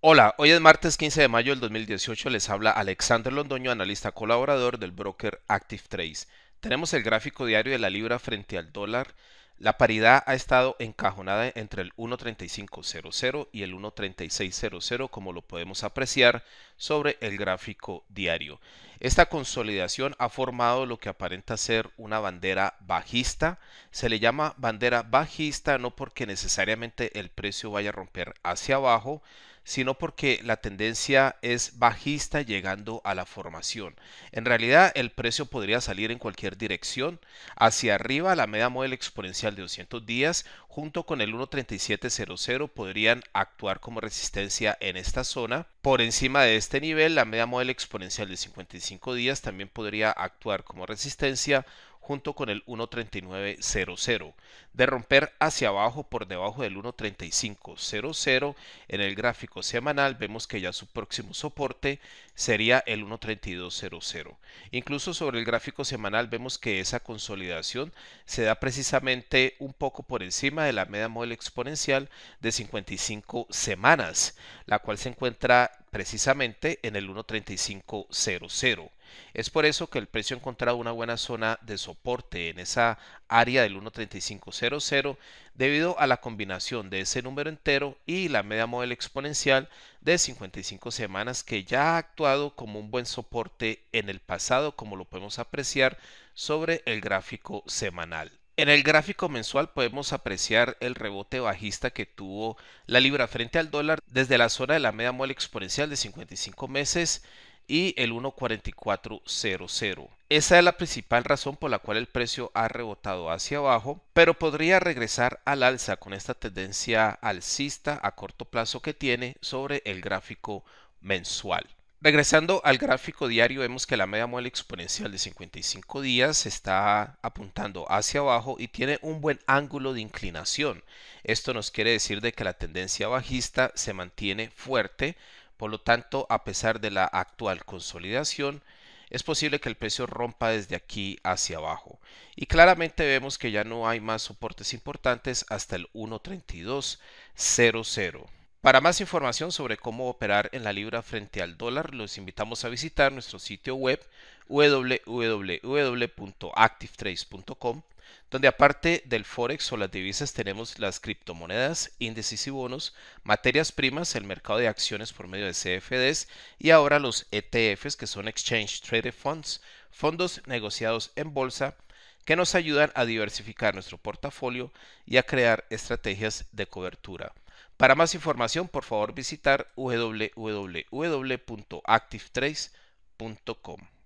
Hola, hoy es martes 15 de mayo del 2018, les habla Alexander Londoño, analista colaborador del broker Active Trace. Tenemos el gráfico diario de la libra frente al dólar. La paridad ha estado encajonada entre el 1.3500 y el 1.3600 como lo podemos apreciar sobre el gráfico diario. Esta consolidación ha formado lo que aparenta ser una bandera bajista. Se le llama bandera bajista no porque necesariamente el precio vaya a romper hacia abajo, sino porque la tendencia es bajista llegando a la formación. En realidad el precio podría salir en cualquier dirección. Hacia arriba la media móvil exponencial de 200 días junto con el 1.3700 podrían actuar como resistencia en esta zona. Por encima de este nivel la media móvil exponencial de 55 días también podría actuar como resistencia junto con el 1.3900. De romper hacia abajo por debajo del 1.3500 en el gráfico semanal vemos que ya su próximo soporte sería el 1.3200. Incluso sobre el gráfico semanal vemos que esa consolidación se da precisamente un poco por encima de la media móvil exponencial de 55 semanas, la cual se encuentra precisamente en el 1.3500. Es por eso que el precio ha encontrado una buena zona de soporte en esa área del 1.3500 debido a la combinación de ese número entero y la media móvil exponencial de 55 semanas que ya ha actuado como un buen soporte en el pasado como lo podemos apreciar sobre el gráfico semanal. En el gráfico mensual podemos apreciar el rebote bajista que tuvo la libra frente al dólar desde la zona de la media móvil exponencial de 55 meses y el 1.4400. Esa es la principal razón por la cual el precio ha rebotado hacia abajo, pero podría regresar al alza con esta tendencia alcista a corto plazo que tiene sobre el gráfico mensual. Regresando al gráfico diario, vemos que la media móvil exponencial de 55 días está apuntando hacia abajo y tiene un buen ángulo de inclinación. Esto nos quiere decir de que la tendencia bajista se mantiene fuerte, por lo tanto, a pesar de la actual consolidación, es posible que el precio rompa desde aquí hacia abajo. Y claramente vemos que ya no hay más soportes importantes hasta el 1.3200. Para más información sobre cómo operar en la libra frente al dólar, los invitamos a visitar nuestro sitio web www.activetrace.com, donde aparte del forex o las divisas tenemos las criptomonedas, índices y bonos, materias primas, el mercado de acciones por medio de CFDs y ahora los ETFs que son Exchange Traded Funds, fondos negociados en bolsa que nos ayudan a diversificar nuestro portafolio y a crear estrategias de cobertura. Para más información, por favor visitar www.activetrace.com.